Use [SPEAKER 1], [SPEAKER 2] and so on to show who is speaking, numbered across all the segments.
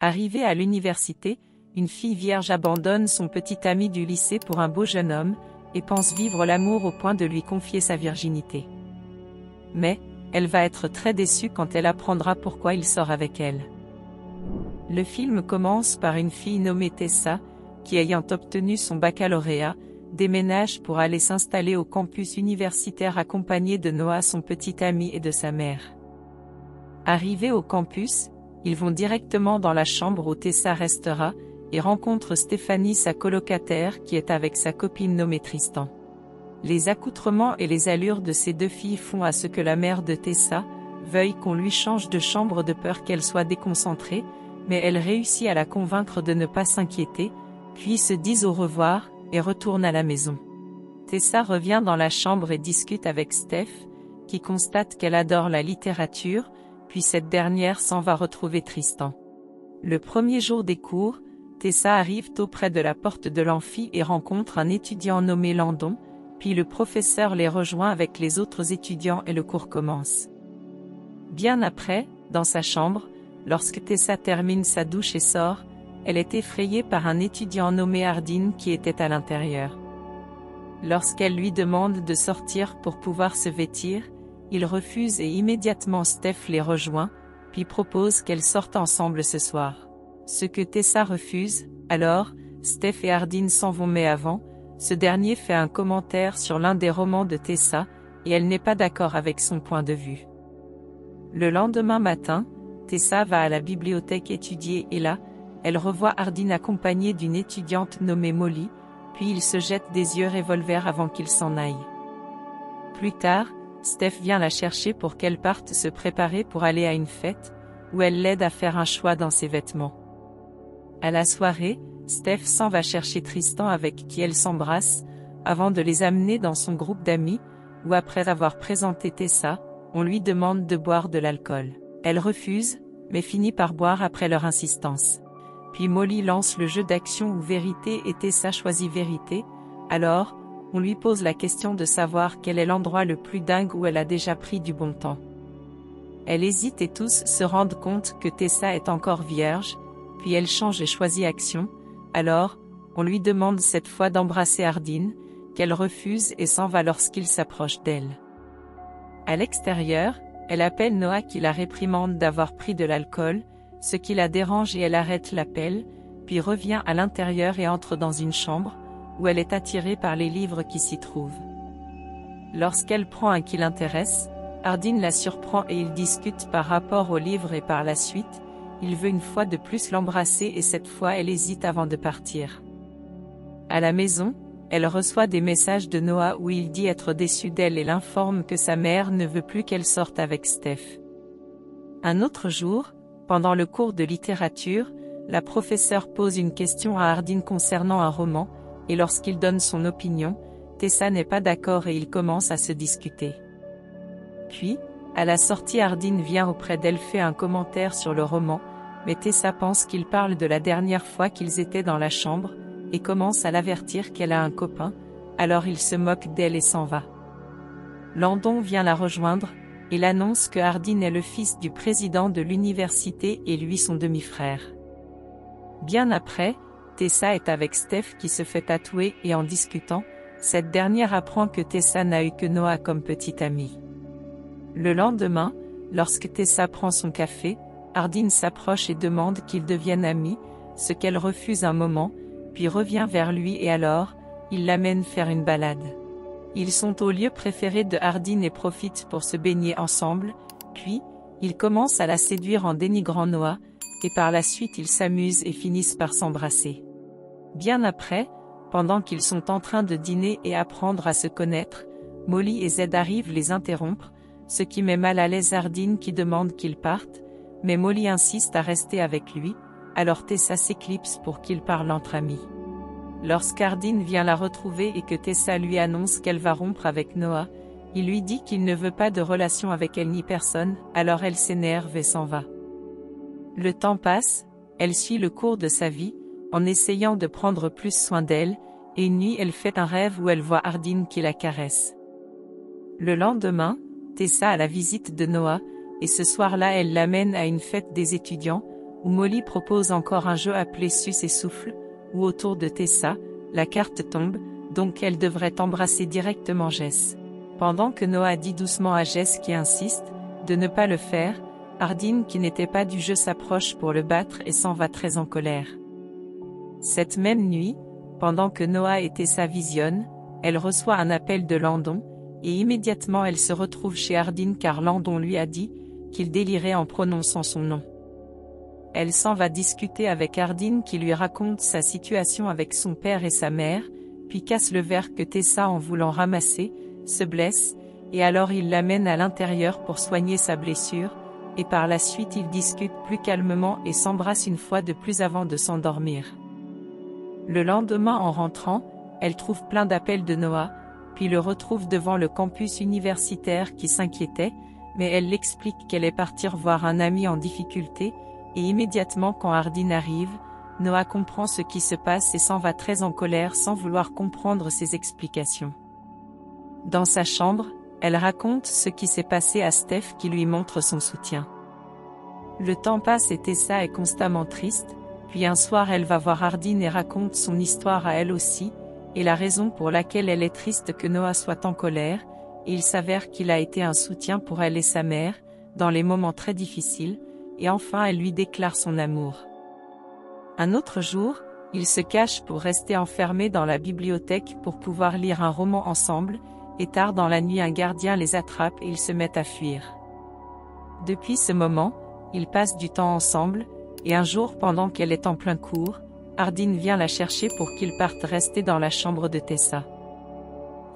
[SPEAKER 1] Arrivée à l'université, une fille vierge abandonne son petit ami du lycée pour un beau jeune homme, et pense vivre l'amour au point de lui confier sa virginité. Mais, elle va être très déçue quand elle apprendra pourquoi il sort avec elle. Le film commence par une fille nommée Tessa, qui ayant obtenu son baccalauréat, déménage pour aller s'installer au campus universitaire accompagnée de Noah son petit ami et de sa mère. Arrivés au campus, ils vont directement dans la chambre où Tessa restera, et rencontrent Stéphanie sa colocataire qui est avec sa copine nommée Tristan. Les accoutrements et les allures de ces deux filles font à ce que la mère de Tessa, veuille qu'on lui change de chambre de peur qu'elle soit déconcentrée, mais elle réussit à la convaincre de ne pas s'inquiéter, puis se disent au revoir, et retourne à la maison. Tessa revient dans la chambre et discute avec Steph, qui constate qu'elle adore la littérature, puis cette dernière s'en va retrouver Tristan. Le premier jour des cours, Tessa arrive tôt près de la porte de l'amphi et rencontre un étudiant nommé Landon, puis le professeur les rejoint avec les autres étudiants et le cours commence. Bien après, dans sa chambre, lorsque Tessa termine sa douche et sort, elle est effrayée par un étudiant nommé Hardin qui était à l'intérieur. Lorsqu'elle lui demande de sortir pour pouvoir se vêtir, il refuse et immédiatement Steph les rejoint, puis propose qu'elles sortent ensemble ce soir. Ce que Tessa refuse, alors, Steph et Hardin s'en vont mais avant, ce dernier fait un commentaire sur l'un des romans de Tessa, et elle n'est pas d'accord avec son point de vue. Le lendemain matin, Tessa va à la bibliothèque étudier et là, elle revoit Hardin accompagnée d'une étudiante nommée Molly, puis il se jette des yeux revolver avant qu'il s'en aille. Plus tard, Steph vient la chercher pour qu'elle parte se préparer pour aller à une fête, où elle l'aide à faire un choix dans ses vêtements. À la soirée, Steph s'en va chercher Tristan avec qui elle s'embrasse, avant de les amener dans son groupe d'amis, où après avoir présenté Tessa, on lui demande de boire de l'alcool. Elle refuse, mais finit par boire après leur insistance. Puis Molly lance le jeu d'action où vérité et Tessa choisit vérité, alors, on lui pose la question de savoir quel est l'endroit le plus dingue où elle a déjà pris du bon temps. Elle hésite et tous se rendent compte que Tessa est encore vierge, puis elle change et choisit action, alors, on lui demande cette fois d'embrasser Ardine, qu'elle refuse et s'en va lorsqu'il s'approche d'elle. À l'extérieur, elle appelle Noah qui la réprimande d'avoir pris de l'alcool, ce qui la dérange et elle arrête l'appel, puis revient à l'intérieur et entre dans une chambre, où elle est attirée par les livres qui s'y trouvent. Lorsqu'elle prend un qui l'intéresse, Ardine la surprend et ils discutent par rapport au livre et par la suite, il veut une fois de plus l'embrasser et cette fois elle hésite avant de partir. À la maison, elle reçoit des messages de Noah où il dit être déçu d'elle et l'informe que sa mère ne veut plus qu'elle sorte avec Steph. Un autre jour, pendant le cours de littérature, la professeure pose une question à Hardin concernant un roman, et lorsqu'il donne son opinion, Tessa n'est pas d'accord et ils commencent à se discuter. Puis, à la sortie Hardin vient auprès d'elle fait un commentaire sur le roman, mais Tessa pense qu'il parle de la dernière fois qu'ils étaient dans la chambre, et commence à l'avertir qu'elle a un copain, alors il se moque d'elle et s'en va. Landon vient la rejoindre, il annonce que Hardin est le fils du président de l'université et lui son demi-frère. Bien après, Tessa est avec Steph qui se fait tatouer et en discutant, cette dernière apprend que Tessa n'a eu que Noah comme petit ami. Le lendemain, lorsque Tessa prend son café, Hardin s'approche et demande qu'ils deviennent amis, ce qu'elle refuse un moment, puis revient vers lui et alors, il l'amène faire une balade. Ils sont au lieu préféré de Hardin et profitent pour se baigner ensemble, puis, ils commencent à la séduire en dénigrant Noah, et par la suite ils s'amusent et finissent par s'embrasser. Bien après, pendant qu'ils sont en train de dîner et apprendre à se connaître, Molly et Zed arrivent les interrompre, ce qui met mal à l'aise Hardin qui demande qu'ils partent, mais Molly insiste à rester avec lui, alors Tessa s'éclipse pour qu'ils parlent entre amis. Lorsqu'Ardine vient la retrouver et que Tessa lui annonce qu'elle va rompre avec Noah, il lui dit qu'il ne veut pas de relation avec elle ni personne, alors elle s'énerve et s'en va. Le temps passe, elle suit le cours de sa vie, en essayant de prendre plus soin d'elle, et une nuit elle fait un rêve où elle voit Ardine qui la caresse. Le lendemain, Tessa a la visite de Noah, et ce soir-là elle l'amène à une fête des étudiants, où Molly propose encore un jeu appelé Sus et Souffle, où autour de Tessa, la carte tombe, donc elle devrait embrasser directement Jess. Pendant que Noah dit doucement à Jess qui insiste, de ne pas le faire, Hardin qui n'était pas du jeu s'approche pour le battre et s'en va très en colère. Cette même nuit, pendant que Noah et Tessa visionnent, elle reçoit un appel de Landon, et immédiatement elle se retrouve chez Hardin car Landon lui a dit qu'il délirait en prononçant son nom. Elle s'en va discuter avec Hardin qui lui raconte sa situation avec son père et sa mère, puis casse le verre que Tessa en voulant ramasser, se blesse, et alors il l'amène à l'intérieur pour soigner sa blessure, et par la suite ils discutent plus calmement et s'embrassent une fois de plus avant de s'endormir. Le lendemain en rentrant, elle trouve plein d'appels de Noah, puis le retrouve devant le campus universitaire qui s'inquiétait, mais elle l'explique qu'elle est partie voir un ami en difficulté, et immédiatement quand Hardin arrive, Noah comprend ce qui se passe et s'en va très en colère sans vouloir comprendre ses explications. Dans sa chambre, elle raconte ce qui s'est passé à Steph qui lui montre son soutien. Le temps passe et Tessa est constamment triste, puis un soir elle va voir Hardin et raconte son histoire à elle aussi, et la raison pour laquelle elle est triste que Noah soit en colère, et il s'avère qu'il a été un soutien pour elle et sa mère, dans les moments très difficiles, et enfin elle lui déclare son amour. Un autre jour, ils se cachent pour rester enfermés dans la bibliothèque pour pouvoir lire un roman ensemble, et tard dans la nuit un gardien les attrape et ils se mettent à fuir. Depuis ce moment, ils passent du temps ensemble, et un jour pendant qu'elle est en plein cours, Hardin vient la chercher pour qu'ils partent rester dans la chambre de Tessa.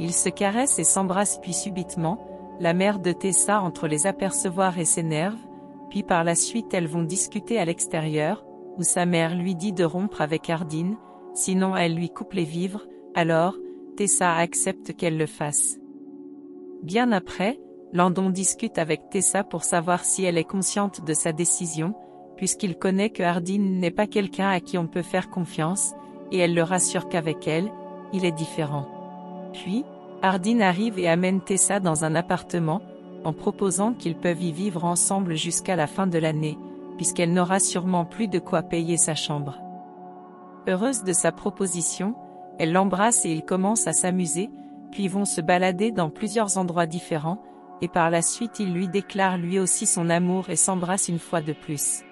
[SPEAKER 1] Ils se caressent et s'embrassent puis subitement, la mère de Tessa entre les apercevoir et s'énerve, puis par la suite elles vont discuter à l'extérieur, où sa mère lui dit de rompre avec Hardin, sinon elle lui coupe les vivres, alors, Tessa accepte qu'elle le fasse. Bien après, Landon discute avec Tessa pour savoir si elle est consciente de sa décision, puisqu'il connaît que Hardin n'est pas quelqu'un à qui on peut faire confiance, et elle le rassure qu'avec elle, il est différent. Puis, Hardin arrive et amène Tessa dans un appartement, en proposant qu'ils peuvent y vivre ensemble jusqu'à la fin de l'année, puisqu'elle n'aura sûrement plus de quoi payer sa chambre. Heureuse de sa proposition, elle l'embrasse et ils commencent à s'amuser, puis vont se balader dans plusieurs endroits différents, et par la suite il lui déclare lui aussi son amour et s'embrasse une fois de plus.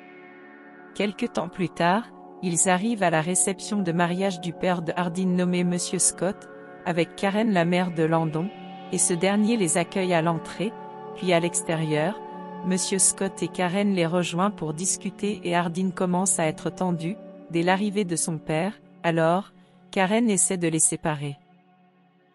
[SPEAKER 1] Quelque temps plus tard, ils arrivent à la réception de mariage du père de Hardin nommé Monsieur Scott, avec Karen la mère de Landon, et ce dernier les accueille à l'entrée, puis à l'extérieur, Monsieur Scott et Karen les rejoignent pour discuter et Hardin commence à être tendu, dès l'arrivée de son père, alors, Karen essaie de les séparer.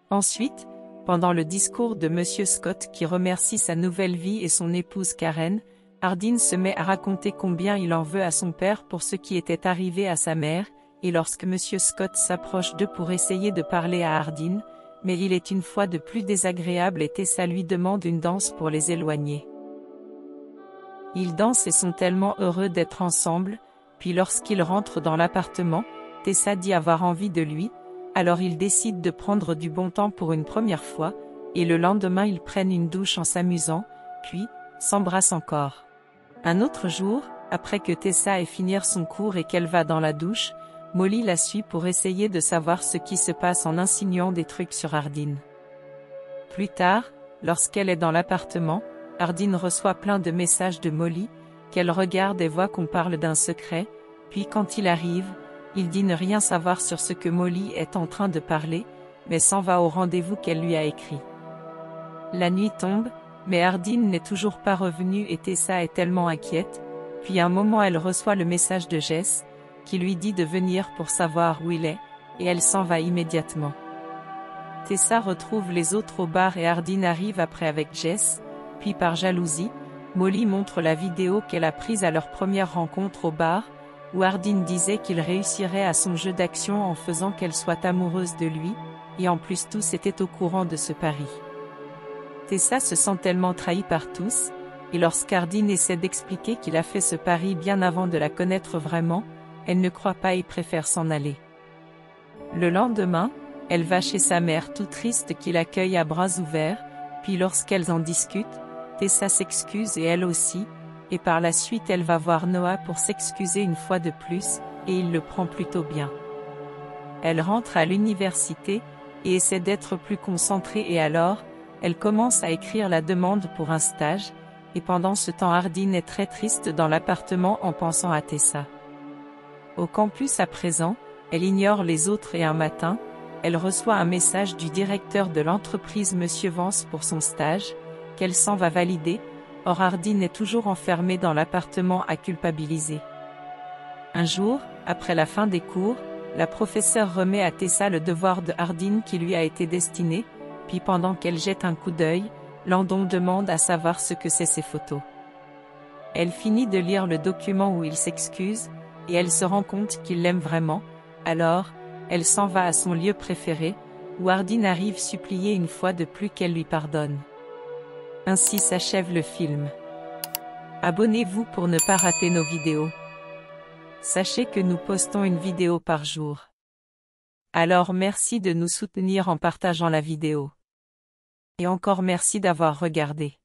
[SPEAKER 1] Ensuite, pendant le discours de Monsieur Scott qui remercie sa nouvelle vie et son épouse Karen, Hardin se met à raconter combien il en veut à son père pour ce qui était arrivé à sa mère, et lorsque Monsieur Scott s'approche d'eux pour essayer de parler à Hardin, mais il est une fois de plus désagréable et Tessa lui demande une danse pour les éloigner. Ils dansent et sont tellement heureux d'être ensemble, puis lorsqu'ils rentrent dans l'appartement, Tessa dit avoir envie de lui, alors ils décident de prendre du bon temps pour une première fois, et le lendemain ils prennent une douche en s'amusant, puis, s'embrassent encore. Un autre jour, après que Tessa ait fini son cours et qu'elle va dans la douche, Molly la suit pour essayer de savoir ce qui se passe en insinuant des trucs sur Hardin. Plus tard, lorsqu'elle est dans l'appartement, Hardin reçoit plein de messages de Molly, qu'elle regarde et voit qu'on parle d'un secret, puis quand il arrive, il dit ne rien savoir sur ce que Molly est en train de parler, mais s'en va au rendez-vous qu'elle lui a écrit. La nuit tombe, mais Hardin n'est toujours pas revenu et Tessa est tellement inquiète, puis un moment elle reçoit le message de Jess, qui lui dit de venir pour savoir où il est, et elle s'en va immédiatement. Tessa retrouve les autres au bar et Hardin arrive après avec Jess, puis par jalousie, Molly montre la vidéo qu'elle a prise à leur première rencontre au bar, où Hardin disait qu'il réussirait à son jeu d'action en faisant qu'elle soit amoureuse de lui, et en plus tous étaient au courant de ce pari. Tessa se sent tellement trahie par tous, et lorsqu'Hardin essaie d'expliquer qu'il a fait ce pari bien avant de la connaître vraiment, elle ne croit pas et préfère s'en aller. Le lendemain, elle va chez sa mère tout triste qui l'accueille à bras ouverts, puis lorsqu'elles en discutent, Tessa s'excuse et elle aussi, et par la suite elle va voir Noah pour s'excuser une fois de plus, et il le prend plutôt bien. Elle rentre à l'université, et essaie d'être plus concentrée et alors, elle commence à écrire la demande pour un stage, et pendant ce temps Hardin est très triste dans l'appartement en pensant à Tessa. Au campus à présent, elle ignore les autres et un matin, elle reçoit un message du directeur de l'entreprise Monsieur Vance pour son stage, qu'elle s'en va valider, or Hardin est toujours enfermée dans l'appartement à culpabiliser. Un jour, après la fin des cours, la professeure remet à Tessa le devoir de Hardin qui lui a été destiné, puis pendant qu'elle jette un coup d'œil, Landon demande à savoir ce que c'est ces photos. Elle finit de lire le document où il s'excuse, et elle se rend compte qu'il l'aime vraiment, alors, elle s'en va à son lieu préféré, où Hardin arrive supplier une fois de plus qu'elle lui pardonne. Ainsi s'achève le film. Abonnez-vous pour ne pas rater nos vidéos. Sachez que nous postons une vidéo par jour. Alors merci de nous soutenir en partageant la vidéo. Et encore merci d'avoir regardé.